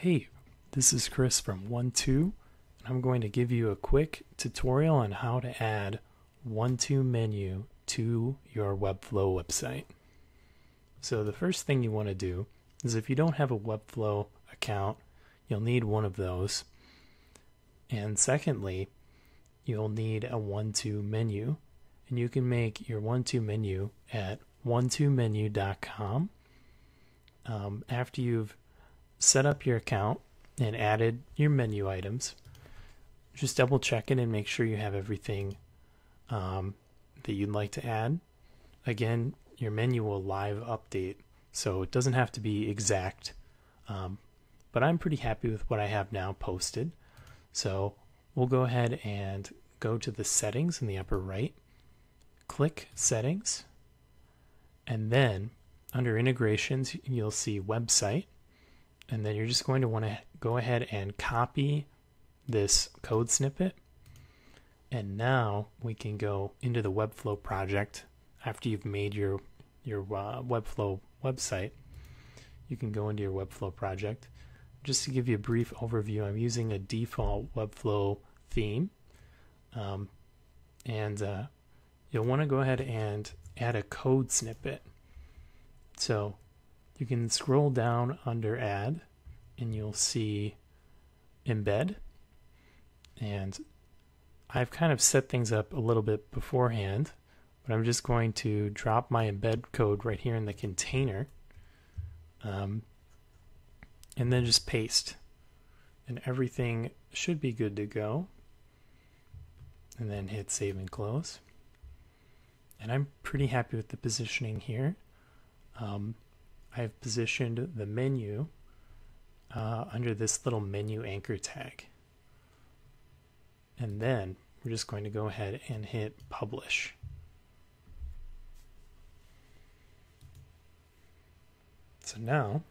Hey, this is Chris from One2. and I'm going to give you a quick tutorial on how to add One2 menu to your Webflow website. So the first thing you want to do is if you don't have a Webflow account, you'll need one of those. And secondly, you'll need a One2 menu. And you can make your One2 menu at one2menu.com. Um, after you've set up your account and added your menu items, just double check it and make sure you have everything um, that you'd like to add. Again, your menu will live update, so it doesn't have to be exact. Um, but I'm pretty happy with what I have now posted. So we'll go ahead and go to the settings in the upper right, click settings, and then under integrations, you'll see website. And then you're just going to want to go ahead and copy this code snippet. And now we can go into the Webflow project after you've made your your uh, Webflow website. You can go into your Webflow project. Just to give you a brief overview, I'm using a default Webflow theme. Um, and uh, you'll want to go ahead and add a code snippet. So you can scroll down under add and you'll see embed. And I've kind of set things up a little bit beforehand, but I'm just going to drop my embed code right here in the container um, and then just paste. And everything should be good to go. And then hit save and close. And I'm pretty happy with the positioning here. Um, I've positioned the menu uh, under this little menu anchor tag. And then we're just going to go ahead and hit publish. So now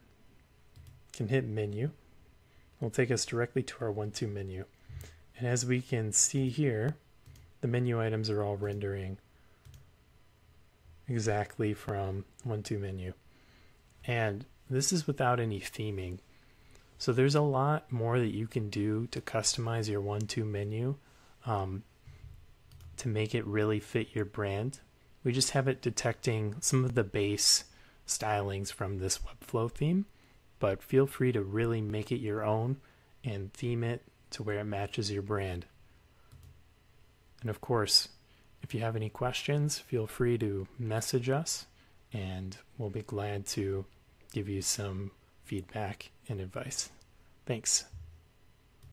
can hit menu. It'll take us directly to our One2 menu. And as we can see here, the menu items are all rendering exactly from One2 menu. And this is without any theming. So there's a lot more that you can do to customize your One2 menu um, to make it really fit your brand. We just have it detecting some of the base stylings from this Webflow theme, but feel free to really make it your own and theme it to where it matches your brand. And of course, if you have any questions, feel free to message us and we'll be glad to give you some feedback and advice. Thanks.